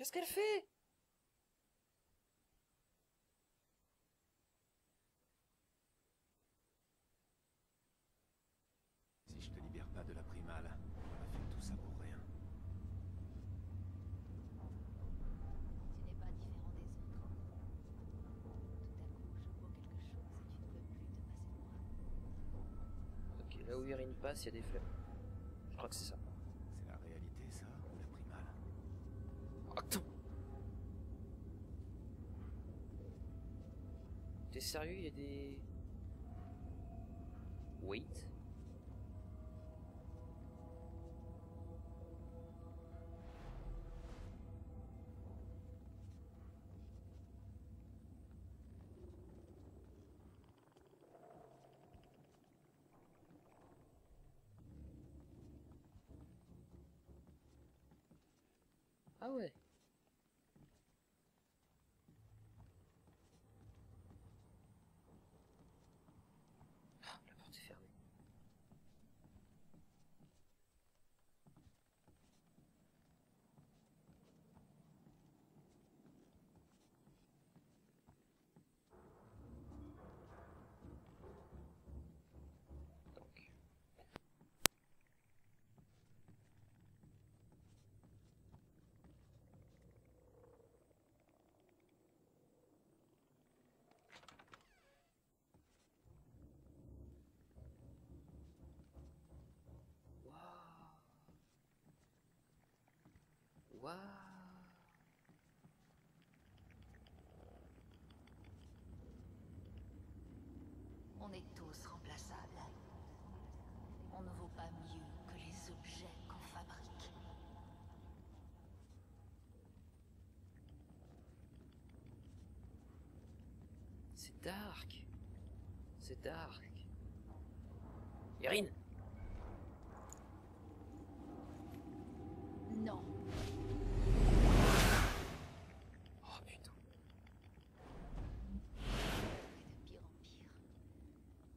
Qu'est-ce qu'elle fait? Si je te libère pas de la primale, on a fait tout ça pour rien. Tu n'es pas différent des autres. Tout à coup, je vois quelque chose et tu ne veux plus te passer de moi. Ok, là où Irine passe, il y a des fleurs. Je crois que c'est ça. C'est la réalité, ça, ou la primale Attends Sérieux, il y a des... Wait. Ah ouais Ah, la porte est fermée. Donc. Waouh Waouh On est tous remplaçables. On ne vaut pas mieux que les objets qu'on fabrique. C'est dark. C'est dark. Non, Oh putain et de pire en pire.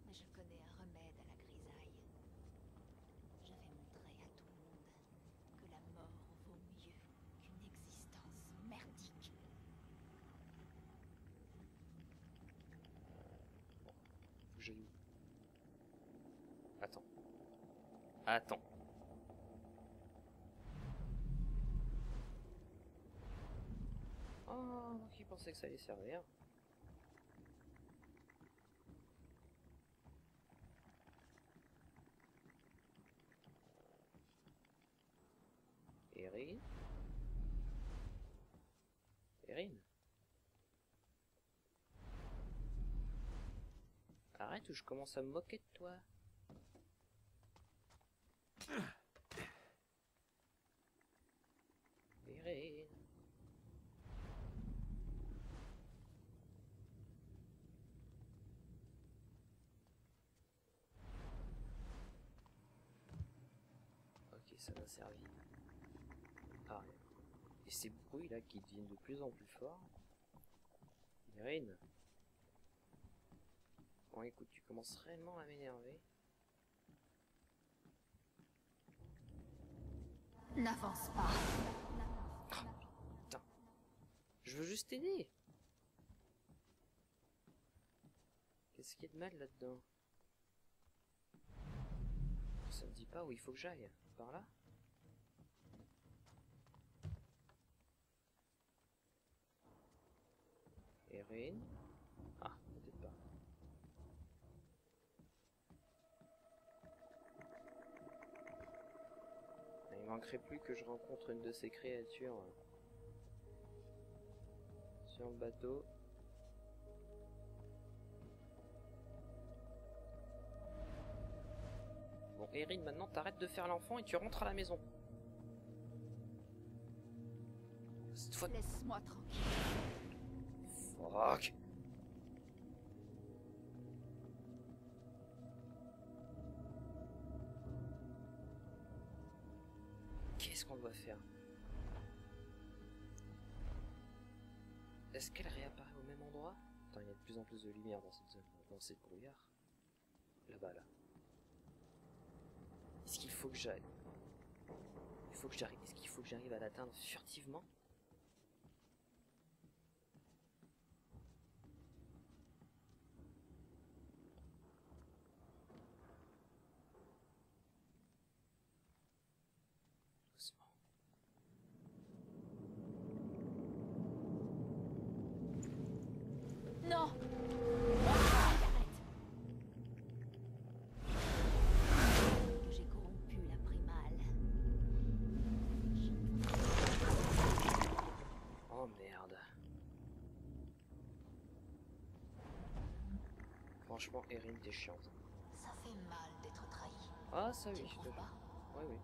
Mais je connais un remède à la grisaille. Je vais montrer à tout le monde que la mort vaut mieux qu'une existence merdique. Faut que j'aille où Attends. Attends. Oh, qui pensais que ça allait servir. Erin Erin Arrête ou je commence à me moquer de toi. Ok, ça m'a servi. Ah, et ces bruits là qui deviennent de plus en plus forts. Irine. Bon écoute, tu commences réellement à m'énerver. N'avance pas. Je veux juste t'aider. Qu'est-ce qu'il y a de mal là-dedans? Ça me dit pas où il faut que j'aille. Par là? Erin Ah, peut-être pas. Il manquerait plus que je rencontre une de ces créatures euh, sur le bateau. Bon, Erin, maintenant t'arrêtes de faire l'enfant et tu rentres à la maison. Cette fois... Laisse-moi tranquille. Fuck Est-ce qu'elle réapparaît au même endroit? Attends, il y a de plus en plus de lumière dans cette zone, dans cette brouillard. Là-bas, là. Est-ce qu'il faut que j'arrive. Est-ce qu'il faut que j'arrive à l'atteindre furtivement? Franchement, Erin, t'es chiante. Ça fait mal d'être trahi. Ah, ça oui, je te pas Oui, oui.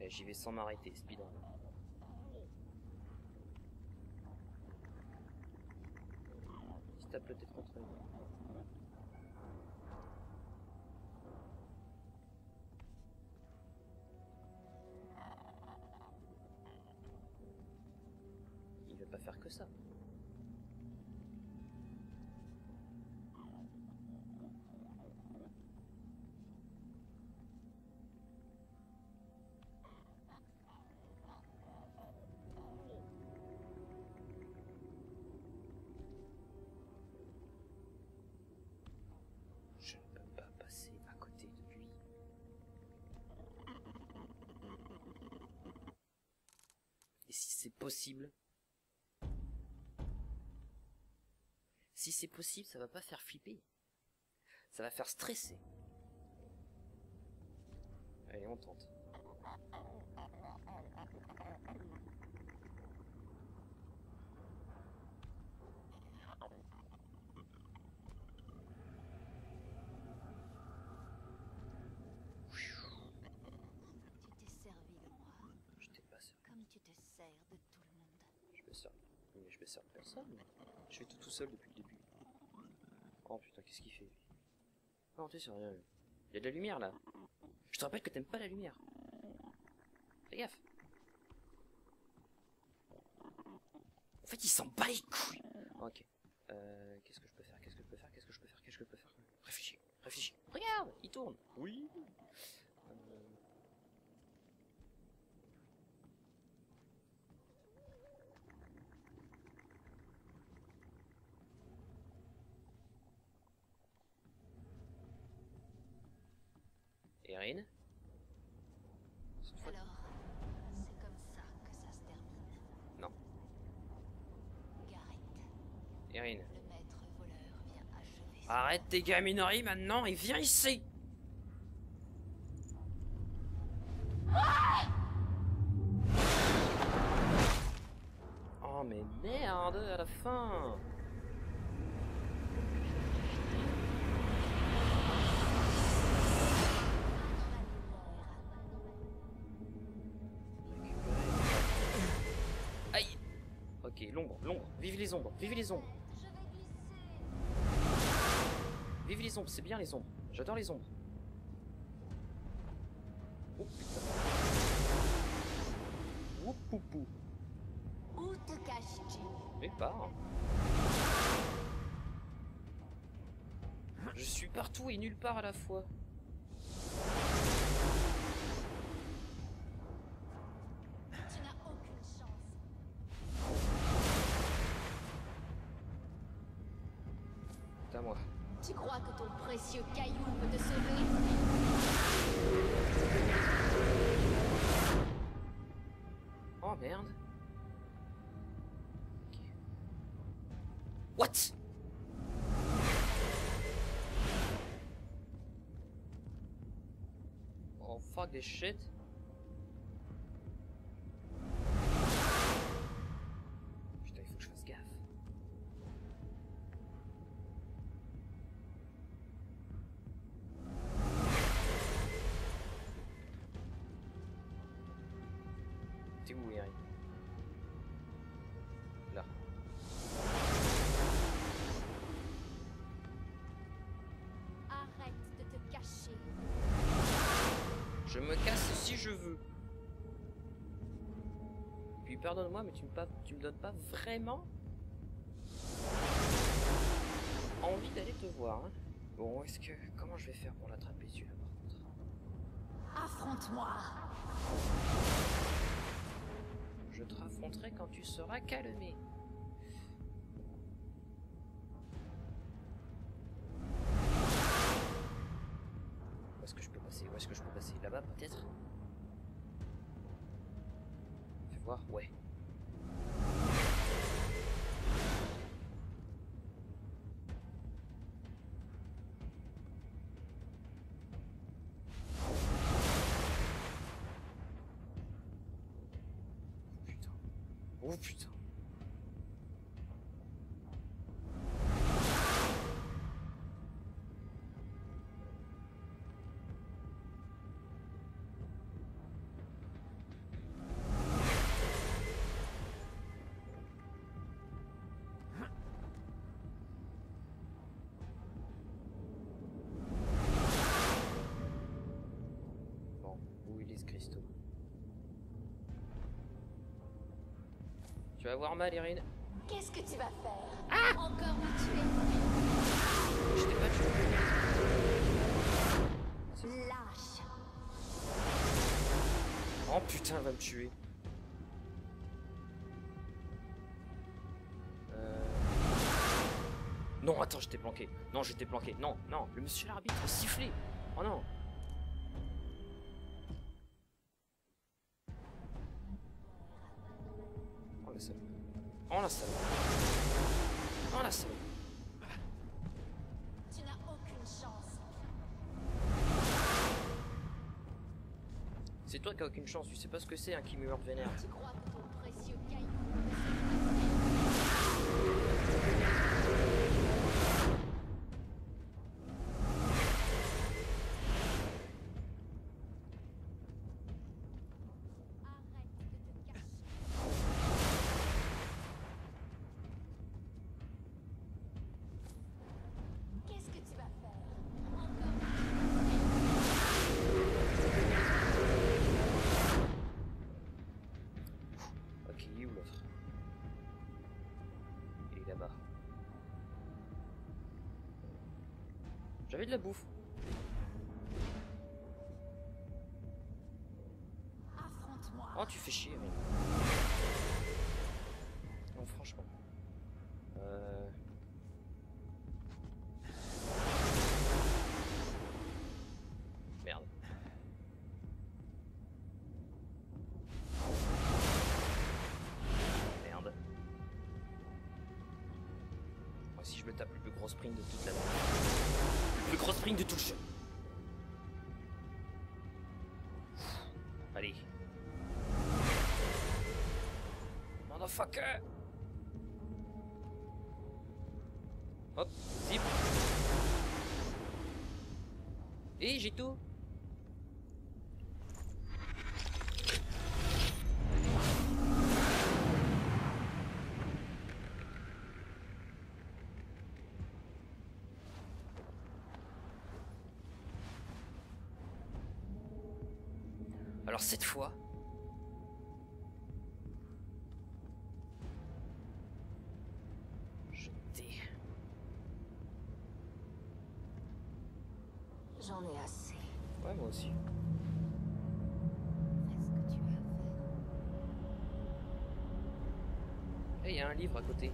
Eh, J'y vais sans m'arrêter, speedrun. Il se tape peut-être contre lui. Je ne peux pas passer à côté de lui. Et si c'est possible Si c'est possible, ça va pas faire flipper. Ça va faire stresser. Allez, on tente. Tu t'es servi de moi, Je t'ai pas servi. comme tu te sers de tout le monde. Je me sers. Personne. Je fais tout tout seul depuis le début. Oh putain, qu'est-ce qu'il fait? Non, tu sais rien. Il y a de la lumière là. Je te rappelle que t'aimes pas la lumière. Fais gaffe. En fait, il s'en bat les couilles. Ok. Euh, qu'est-ce que je peux faire? Qu'est-ce que je peux faire? Qu'est-ce que je peux faire? Qu'est-ce que je peux faire? Réfléchis, réfléchis. Regarde, il tourne. Oui. Euh, Fois- Alors, c'est comme ça que ça se termine. Non. Gareth, Erin. le maître voleur, vient achever Arrête tes gamineries maintenant et viens ici l'ombre, l'ombre, vive les ombres, vive les ombres. Vive les ombres, c'est bien les ombres. J'adore les ombres. Oh putain. Oup, pou, pou. Où te caches-tu? Mais part. Je suis partout et nulle part à la fois. Moi. Tu crois que ton précieux caillou peut te sauver? Oh merde. What? Oh fuck this shit. Là. Arrête de te cacher. Je me casse si je veux. Puis pardonne-moi, mais tu me, pas, tu me donnes pas vraiment envie d'aller te voir. hein. Bon, est-ce que comment je vais faire pour l'attraper celui-là par contre Affronte-moi. Je te raffronterai quand tu seras calmé. Oh putain. Tu vas voir mal, Irine Qu'est-ce que tu vas faire Encore me tuer Je t'ai pas tué. Lâche Oh putain, elle va me tuer. Euh... Non, attends, j'étais planqué. Non, j'étais planqué. Non, non, le monsieur l'arbitre a sifflé. Oh non. La salle. La salle. La salle. Tu n'as aucune chance. C'est toi qui as aucune chance, tu sais pas ce que c'est un qui meurt de vénère. Tu crois que ton J'avais de la bouffe. Oh, tu fais chier, mais. Je me le plus gros sprint de toute la Le plus gros sprint de tout le jeu. Allez. Motherfucker Hop, zip Et j'ai tout Alors cette fois, je t'ai. J'en ai assez. Ouais, moi aussi. Fais ce que tu as faire. Eh, il y a un livre à côté.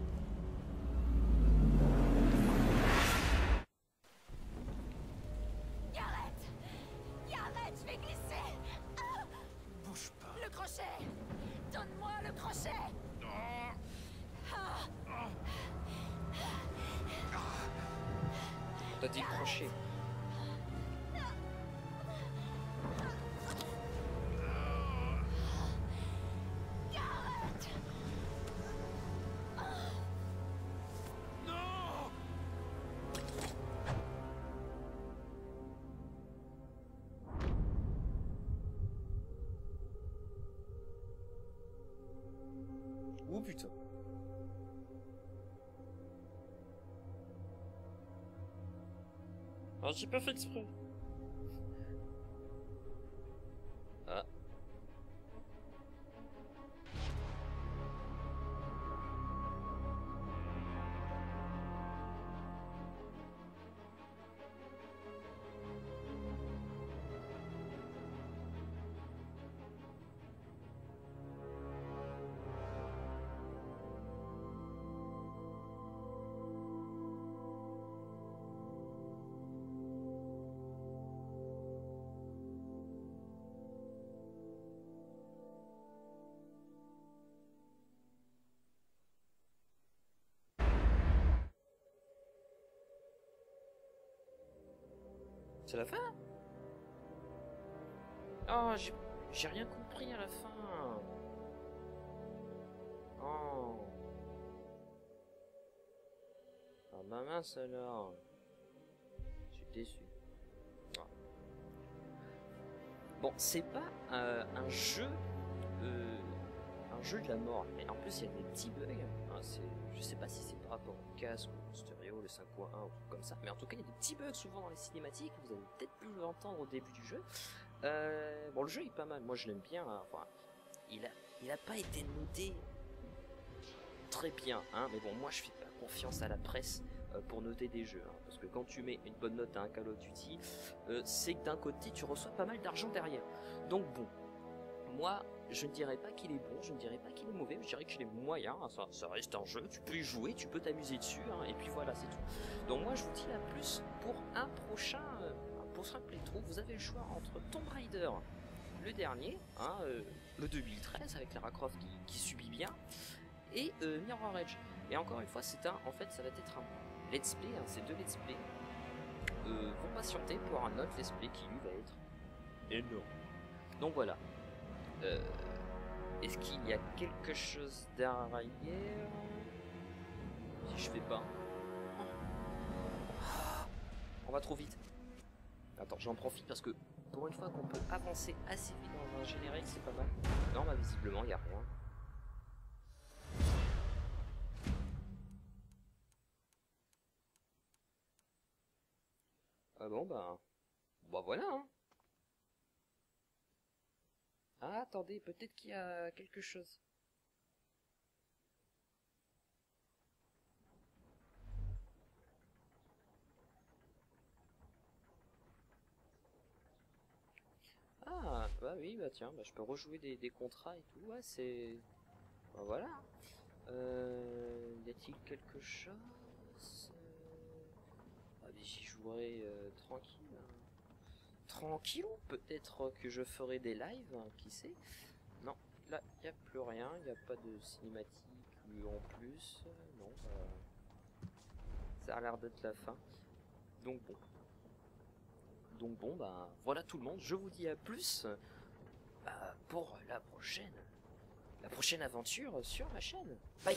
T'as dit crochet. J'ai pas fait exprès. C'est la fin Oh, j'ai rien compris à la fin. Oh. Ah oh, ma alors. Je suis déçu. Oh. Bon, c'est pas euh, un jeu, euh, un jeu de la mort. Mais en plus, il y a des petits bugs. Hein, je sais pas si c'est par rapport au casque ou au stéréo, le 5.1 ou truc comme ça. Mais en tout cas, il y a des petits bugs souvent dans les cinématiques. Vous avez peut-être pu l'entendre au début du jeu. Euh, bon, le jeu est pas mal. Moi, je l'aime bien. hein. Enfin, il a, il a pas été noté très bien, hein. Mais bon, moi, je fais pas confiance à la presse euh, pour noter des jeux, parce que quand tu mets une bonne note à un Call of Duty, euh, c'est que d'un côté, tu reçois pas mal d'argent derrière. Donc bon, moi, je ne dirais pas qu'il est bon, je ne dirais pas qu'il est mauvais, je dirais qu'il est moyen. hein. Ça, ça reste un jeu, tu peux y jouer, tu peux t'amuser dessus, hein, et puis voilà, c'est tout. Donc moi, je vous dis la plus pour un prochain, euh, un prochain playthrough. Vous avez le choix entre Tomb Raider, le dernier, hein, euh, le 2013 avec Lara Croft qui, qui subit bien, et euh, Mirror Edge. Et encore une fois, c'est un, en fait, ça va être un let's play, hein, ces deux let's play euh, vont patienter pour un autre let's play qui lui va être énorme. Donc voilà. Euh, Est-ce qu'il y a quelque chose derrière Si je fais pas. On va trop vite. Attends, j'en profite parce que pour une fois qu'on peut avancer assez vite dans un générique, c'est pas mal. Non, bah visiblement, il a rien. Ah bon, bah... Bah voilà, hein. Ah, attendez, peut-être qu'il y a quelque chose. Ah, bah oui, bah tiens, bah je peux rejouer des, contrats et tout, ouais, c'est... Bah voilà. Euh, y a-t-il quelque chose? Euh, Ah, mais j'y jouerai euh, tranquille. hein. Tranquille, peut-être que je ferai des lives, hein, qui sait Non, là, il a plus rien, il n'y a pas de cinématique ou en plus, euh, non, bah, ça a l'air d'être la fin. Donc bon. Donc bon, bah voilà tout le monde, je vous dis à plus bah, pour la prochaine, la prochaine aventure sur ma chaîne. Bye